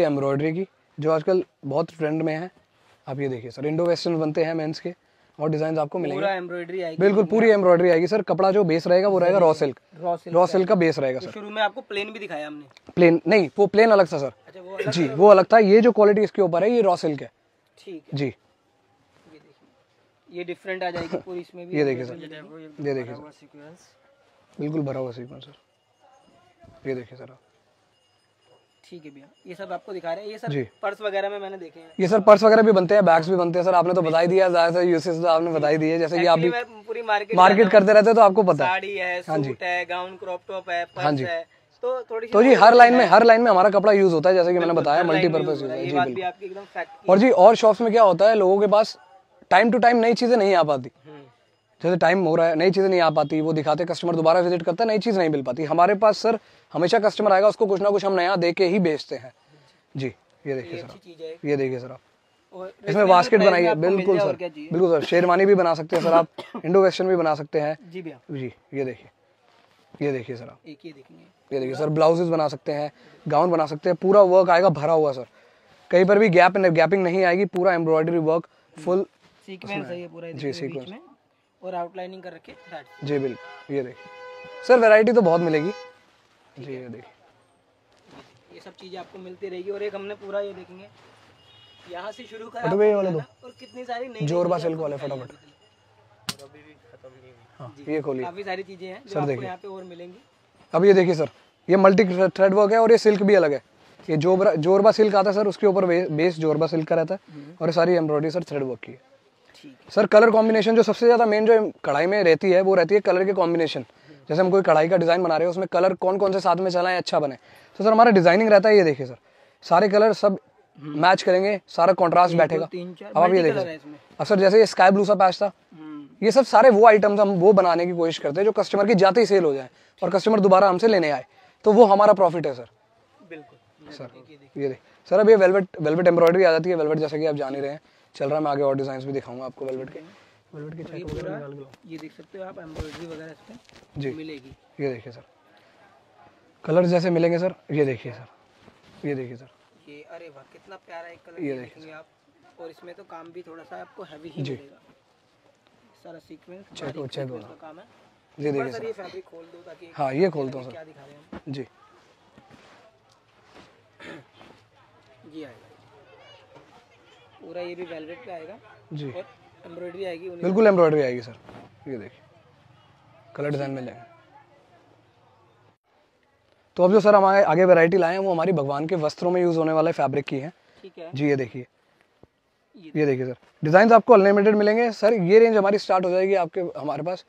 Embroidery की जो आजकल बहुत ट्रेंड में है। आप ये देखिए सर इंडो वेस्टर्न बनते हैं मेंस के और डिज़ाइन आपको मिलेंगे। पूरा एम्ब्रॉयडरी आएगी। बिल्कुल पूरी एम्ब्रॉयडरी आएगी सर। कपड़ा जो बेस रहेगा वो रहेगा रॉ सिल्क रॉ सिल्क का। बेस रहेगा सर। शुरू में आपको प्लेन भी दिखाया हमने। प्लेन नहीं वो प्लेन अलग था सर। अच्छा वो अलग जी वो अलग था। ये जो क्वालिटी इसके ऊपर है ये रॉ सिल्क है। ठीक है। जी। ये ये डिफरेंट आ जाएगी पूरी इसमें भी। ये देखिए सर। ये देखिए सर। बिल्कुल भरा हुआ सीक्वेंस सर। ये देखिए सर। आप ठीक है भैया। ये सब आपको दिखा रहे हैं। ये सर जी। पर्स वगैरह में मैंने देखे हैं। ये सर पर्स वगैरह भी बनते हैं बैग्स भी बनते हैं सर आपने तो बताई दिया ज़्यादातर तो आपने बता ही दिए जैसे कि आप भी पूरी मार्केट मार्केट करते रहते हैं तो आपको पता है। साड़ी है सूट है गाउन क्रॉप टॉप है हाँ पर्स। है। तो थोड़ी तो जी हर लाइन में हर लाइन में हमारा कपड़ा यूज़ होता है जैसे कि मैंने बताया मल्टीपर्पज यूज़ है। जी बिल्कुल। और जी और शॉप्स में क्या होता है लोगों के पास टाइम टू टाइम नई चीज़ें नहीं आ पाती। जैसे टाइम हो रहा है नई चीज़ें नहीं आ पाती वो दिखाते कस्टमर दोबारा विज़िट करता है नई चीज़ नहीं मिल पाती। हमारे पास सर हमेशा कस्टमर आएगा उसको कुछ ना कुछ हम नया दे के ही बेचते हैं। जी ये देखिए सर ये देखिए सर आप। इसमें बास्केट बनाइए बिल्कुल सर बिल्कुल सर शेरवानी भी बना सकते हैं सर आप इंडो वेस्टर्न भी बना सकते हैं। जी भैया। जी ये देखिए। ये देखिए सर आप। एक देखेंगे। ये देखिए सर ब्लाउजेस बना सकते हैं गाउन बना सकते हैं पूरा वर्क आएगा भरा हुआ सर कहीं पर भी गैप गैपिंग नहीं आएगी पूरा एम्ब्रॉयडरी वर्क फुल सीक्वेंस है ये पूरा जी। में। और आउटलाइनिंग कर रखे थ्रेड जी बिल्कुल। ये देखिए। सर वैरायटी तो बहुत मिलेगी। जी ये देखिए। ये सब चीज़ें आपको मिलती रहेगी और एक हमने पूरा ये देखेंगे। यहाँ से शुरू करा फटोफट ये वाले दो। और कितनी सारी नई जोरबा सिल्क वाले फटाफट। हाँ। ये खोलिए। काफ़ी सारी चीज़ें हैं जो आपको यहाँ पे और मिलेंगी। अब ये देखिए सर। ये मल्टी थ्रेड वर्क है और ये सिल्क भी अलग है। ये जोबरा जोरबा सिल्क आता है सर उसके ऊपर बेस जोरबा सिल्क का रहता है। और ये सारी एम्ब्रॉयडरी सर थ्रेड वर्क की है। सर कलर कॉम्बिनेशन जो सबसे ज़्यादा मेन जो कढ़ाई में रहती है वो रहती है कलर के कॉम्बिनेशन जैसे हम कोई कढ़ाई का डिज़ाइन बना रहे हैं उसमें कलर कौन कौन से साथ में चलाएँ अच्छा बने। तो सर हमारा डिज़ाइनिंग रहता है ये देखिए सर। सारे कलर सब मैच करेंगे सारा कॉन्ट्रास्ट बैठेगा। अब आप ये देखिए अब सर जैसे ये स्काई ब्लू सा पैच था हम्म, ये सब सारे वो आइटम्स हम वो बनाने की कोशिश करते हैं जो कस्टमर की जाते ही सेल हो जाए और कस्टमर दोबारा हमसे लेने आए। तो वो हमारा प्रॉफिट है सर। बिल्कुल। सर ये देख। सर अब ये वेलवेट वेलवेट एम्ब्रॉयडरी आ जाती है वेलवेट जैसे कि आप जान ही रहे हैं। चल रहा है मैं आगे और डिज़ाइन भी दिखाऊँगा आपको वेलवेट के। वेलवेट के चेक वगैरह निकाल के ये देख सकते हो आप एम्ब्रॉयडरी वगैरह इसमें जी। मिलेगी। ये देखिए सर। कलर जैसे मिलेंगे सर ये देखिए सर। ये देखिए सर। ये अरे वाह कितना प्यारा एक कलर ये देखिए आप। और इसमें तो काम भी थोड़ा सा आपको हैवी ही मिलेगा। सारा सीक्वेंस चेक हो चेक हो काम है। ये पर देखिए सर सर। ये फैब्रिक खोल दो ताकि हाँ ये खोलता हूँ क्या दिखा रहे हैं। सर जी। ये आएगा। पूरा ये भी वेलवेट पे आएगा जी। और एम्ब्रॉयडरी आएगी उन्हीं बिल्कुल एम्ब्रॉयडरी आएगी सर। ये देखिए। कलर डिज़ाइन मिल जाएँगे तो अब जो सर हमारे आगे वैरायटी लाए हैं वो हमारी भगवान के वस्त्रों में यूज़ होने वाले फैब्रिक की है। ठीक है। जी ये देखिए। ये ये देखिए सर। डिज़ाइन आपको अनलिमिटेड मिलेंगे। सर ये रेंज हमारी स्टार्ट हो जाएगी आपके हमारे पास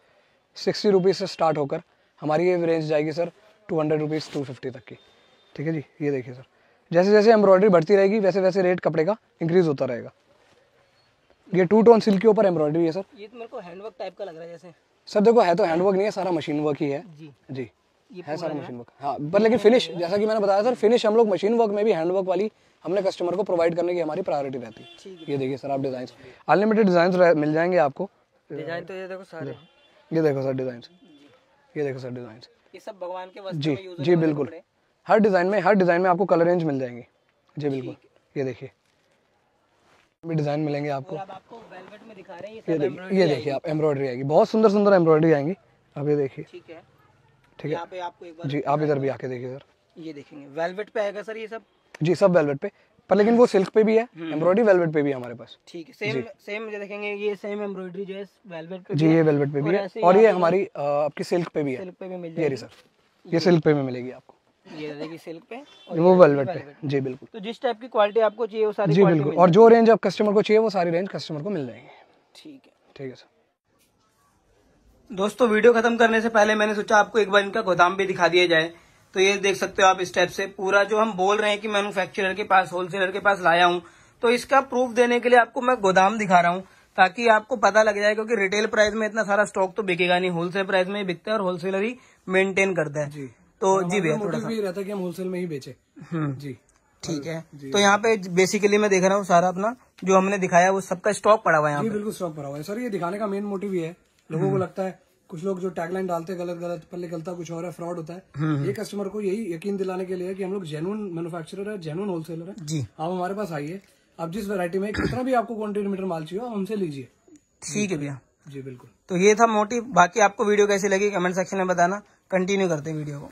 सिक्सटी रुपीज़ से स्टार्ट होकर। हमारी ये रेंज जाएगी sir two hundred rupees two fifty तक की। ठीक है जी? ये देखिए सर। जैसे जैसे एम्ब्रॉयडरी बढ़ती रहेगी वैसे वैसे रेट कपड़े का इंक्रीज होता रहेगा। ये टू टोन सिल्क के ऊपर एम्ब्रॉयडरी है सर ये तो मेरे को हैंडवर्क टाइप का लग रहा है जैसे। सर देखो है तो हैंडवर्क नहीं है सारा मशीन वर्क ही है। जी। जी। ये है सारा मशीन वर्क हाँ पर लेकिन फिनिश जैसा कि मैंने बताया सर फिनिश हम लोग मशीन वर्क में भी हैंडवर्क वाली हमने कस्टमर को प्रोवाइड करने की हमारी प्रायोरिटी रहती है। ये देखिए सर आप डिज़ाइन अनलिमिटेड डिज़ाइन मिल जाएँगे आपको। डिज़ाइन तो ये देखो सारे ये देखो सर डिज़ाइन ये देखो सर डिज़ाइन ये सब भगवान के वस्त्र जी में यूज़ जी बिल्कुल। हर डिज़ाइन में हर डिज़ाइन में आपको कलर रेंज मिल जाएँगी। जी बिल्कुल। ये देखिए। भी डिज़ाइन मिलेंगे आपको। आपको वेलवेट में दिखा रहे हैं ये ये देखिए आप एम्ब्रॉयडरी आएगी। बहुत सुंदर सुंदर एम्ब्रॉयडरी आएँगी। अब ये देखिए। ठीक है। ठीक है। पे आपको एक बार जी आप इधर भी आके देखिए सर ये देखेंगे। वेलवेट पे आएगा सर ये सब? जी सब वेलवेट पे। पर लेकिन वो सिल्क पे भी है। एम्ब्रॉयडरी वेलवेट पे भी है हमारे पास। ठीक है। सेम सेम जो देखेंगे ये सेम एम्ब्रॉयडरी जो है वेलवेट पे जी ये वेलवेट पे भी है। और ये हमारी आपकी सिल्क पे भी है। सिल्क पे भी मिल जाएगी। सर ये सिल्क पे में मिलेगी आपको। ये देखिए सिल्क पे ये वो वेलवेट पे। जी बिल्कुल। तो जिस टाइप की क्वालिटी आपको चाहिए वो सारी जी बिल्कुल। और जो रेंज आप कस्टमर को चाहिए वो सारी रेंज कस्टमर को मिल जाएँगी। ठीक है। ठीक है सर दोस्तों वीडियो खत्म करने से पहले मैंने सोचा आपको एक बार इनका गोदाम भी दिखा दिया जाए। तो ये देख सकते हो आप इस टाइप से। पूरा जो हम बोल रहे हैं कि मैन्युफैक्चरर के पास होलसेलर के पास लाया हूँ। तो इसका प्रूफ देने के लिए आपको मैं गोदाम दिखा रहा हूँ ताकि आपको पता लग जाए क्योंकि रिटेल प्राइस में इतना सारा स्टॉक तो बिकेगा नहीं। होलसेल प्राइस में ही बिकता है और होलसेलर ही मेंटेन करता है। जी। तो जी भैया थोड़ा भी रहता है कि हम होलसेल में ही बेचे। हम्म। जी। ठीक है। तो यहाँ पे बेसिकली मैं देख रहा हूँ सारा अपना जो हमने दिखाया वो सबका स्टॉक पड़ा हुआ है यहाँ बिल्कुल स्टॉक भरा हुआ है। सर ये दिखाने का मेन मोटिव ये है। लोगों को लगता है कुछ लोग जो टैगलाइन डालते हैं गलत गलत पर निकलता कुछ और है फ्रॉड होता हम्म, है ये कस्टमर को यही यकीन दिलाने के लिए है कि हम लोग जेनुअन मैन्युफैक्चरर है जेनुअन होलसेलर है। जी। आप हमारे पास आइए। आप जिस वैरायटी में कितना भी आपको क्वांटिटी मीटर माल चाहिए आप हमसे लीजिए। ठीक है भैया। जी बिल्कुल। तो ये था मोटिव बाकी आपको वीडियो कैसी लगी कमेंट सेक्शन में बताना। कंटिन्यू करते हैं वीडियो को।